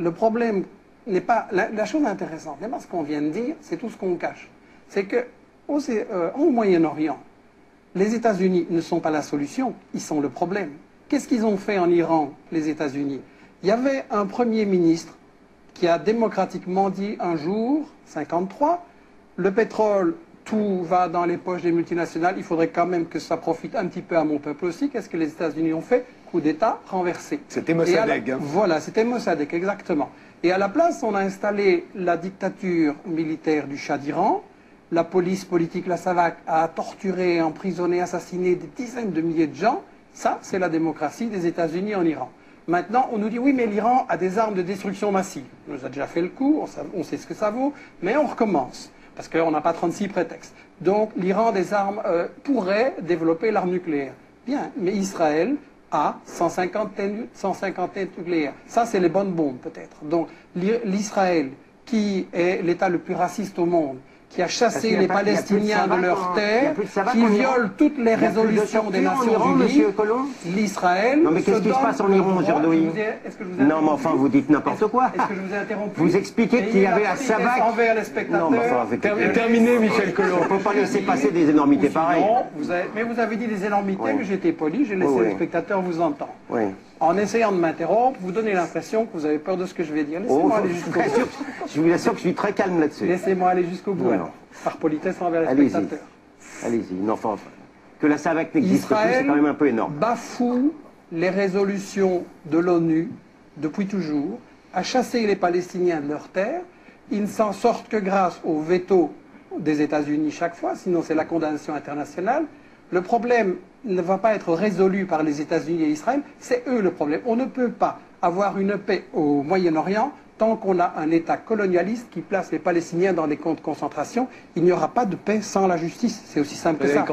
le problème n'est pas... La, chose intéressante n'est pas ce qu'on vient de dire, c'est tout ce qu'on cache. C'est que euh, au Moyen-Orient, les États-Unis ne sont pas la solution, ils sont le problème. Qu'est-ce qu'ils ont fait en Iran, les États-Unis? Il y avait un Premier ministre qui a démocratiquement dit un jour, 53, le pétrole, tout va dans les poches des multinationales, il faudrait quand même que ça profite un petit peu à mon peuple aussi. Qu'est-ce que les États-Unis ont fait Coup d'État renversé. C'était Mossadegh. Hein. Voilà, c'était Mossadegh, exactement. Et à la place, on a installé la dictature militaire du Shah d'Iran. La police politique, la SAVAK, a torturé, emprisonné, assassiné des dizaines de milliers de gens. Ça, c'est la démocratie des États-Unis en Iran. Maintenant, on nous dit oui, mais l'Iran a des armes de destruction massive. On nous a déjà fait le coup, on sait ce que ça vaut, mais on recommence parce qu'on n'a pas 36 prétextes. Donc l'Iran des armes euh, pourrait développer l'arme nucléaire. Bien, mais Israël a 150, 150 nucléaires. Ça, c'est les bonnes bombes peut-être. Donc l'Israël, qui est l'État le plus raciste au monde, qui a chassé les Palestiniens de, leurs terres, qui viole toutes les résolutions des Nations Unies, l'Israël... Non mais qu'est-ce qui se passe en Iran aujourd'hui Non mais enfin vous dites n'importe quoi. Est-ce que je vous ai interrompu Vous expliquez qu'il y avait à Sabac... envers les spectateurs... Non mais terminé Michel Colomb. On ne peut pas laisser passer des énormités pareilles. mais vous avez dit des énormités, mais j'étais poli, j'ai laissé les spectateurs vous entendre. Oui en essayant de m'interrompre, vous donnez l'impression que vous avez peur de ce que je vais dire. Laissez-moi oh, aller jusqu'au bout. Je vous assure que je suis très calme là-dessus. Laissez-moi aller jusqu'au bout, alors, par politesse envers les spectateurs. Allez-y, non, enfin, que la SAVAC n'existe plus, c'est quand même un peu énorme. bafoue les résolutions de l'ONU depuis toujours, a chassé les Palestiniens de leurs terres. Ils ne s'en sortent que grâce au veto des États-Unis chaque fois, sinon c'est la condamnation internationale. Le problème ne va pas être résolu par les États-Unis et Israël, c'est eux le problème. On ne peut pas avoir une paix au Moyen-Orient tant qu'on a un État colonialiste qui place les Palestiniens dans des camps de concentration. Il n'y aura pas de paix sans la justice. C'est aussi simple que ça.